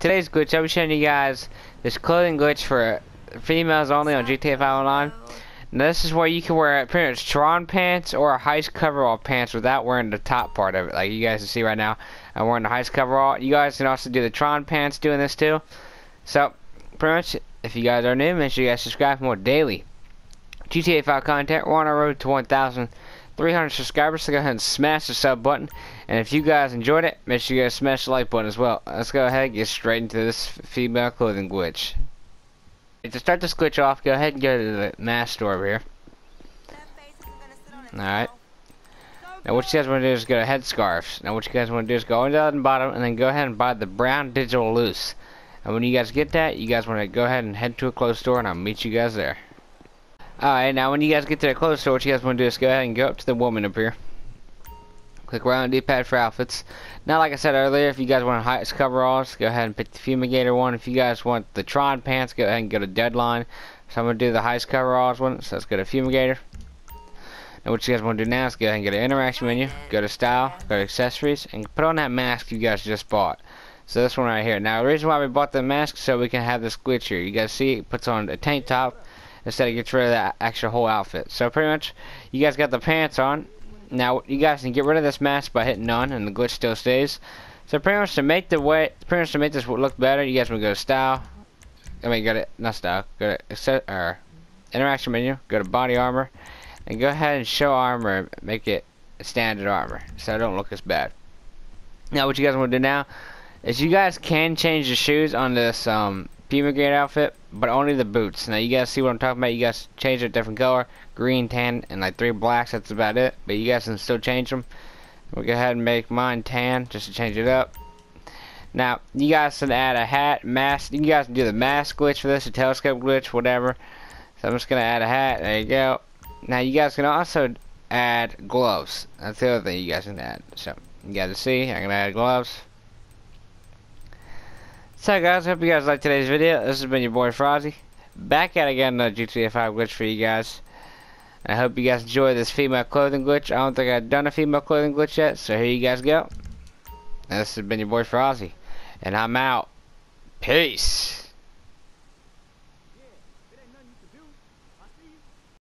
Today's glitch, I'll be showing you guys this clothing glitch for females only on GTA 5 Online. Now this is where you can wear pretty much Tron pants or a heist coverall pants without wearing the top part of it. Like you guys can see right now, I'm wearing the heist coverall. You guys can also do the Tron pants doing this too. So, pretty much, if you guys are new, make sure you guys subscribe for more daily GTA 5 content. We're on our road to 1,000. 300 subscribers, so go ahead and smash the sub button. And if you guys enjoyed it, make sure you guys smash the like button as well. Let's go ahead and get straight into this female clothing glitch. To start this glitch off, go ahead and go to the mask store over here. Alright. Now what you guys want to do is go to headscarves. Now what you guys want to do is go into the bottom and then go ahead and buy the brown digital loose. And when you guys get that, you guys want to go ahead and head to a clothes store and I'll meet you guys there. Alright, now when you guys get to the clothes store, what you guys want to do is go ahead and go up to the woman up here. Click right on the D-pad for outfits. Now, like I said earlier, if you guys want heist coveralls, go ahead and pick the Fumigator one. If you guys want the Tron pants, go ahead and go to Deadline. So I'm going to do the heist coveralls one, so let's go to Fumigator. And what you guys want to do now is go ahead and go to Interaction menu, go to Style, go to Accessories, and put on that mask you guys just bought. So this one right here. Now, the reason why we bought the mask so we can have this glitch here. You guys see it puts on a tank top instead of gets rid of that extra whole outfit. So pretty much, you guys got the pants on. Now you guys can get rid of this mask by hitting none, and the glitch still stays. So pretty much to make the way, pretty much to make this look better, you guys want to go to style. I mean, go to not style, go to set or interaction menu, go to body armor, and go ahead and show armor, make it standard armor, so it don't look as bad. Now what you guys want to do now is you guys can change the shoes on this um, Fumigator outfit, but only the boots. Now you guys see what I'm talking about. You guys change a different color, green, tan, and like three blacks. That's about it. But you guys can still change them. We'll go ahead and make mine tan just to change it up. Now you guys can add a hat, mask. You guys can do the mask glitch for this, a telescope glitch, whatever. So I'm just gonna add a hat. There you go. Now you guys can also add gloves. That's the other thing you guys can add. So you guys see, I'm gonna add gloves. So guys, hope you guys liked today's video. This has been your boy Frozzy. Back at again another GTA 5 glitch for you guys. I hope you guys enjoy this female clothing glitch. I don't think I've done a female clothing glitch yet, so here you guys go. And this has been your boy Frozzy. And I'm out. Peace.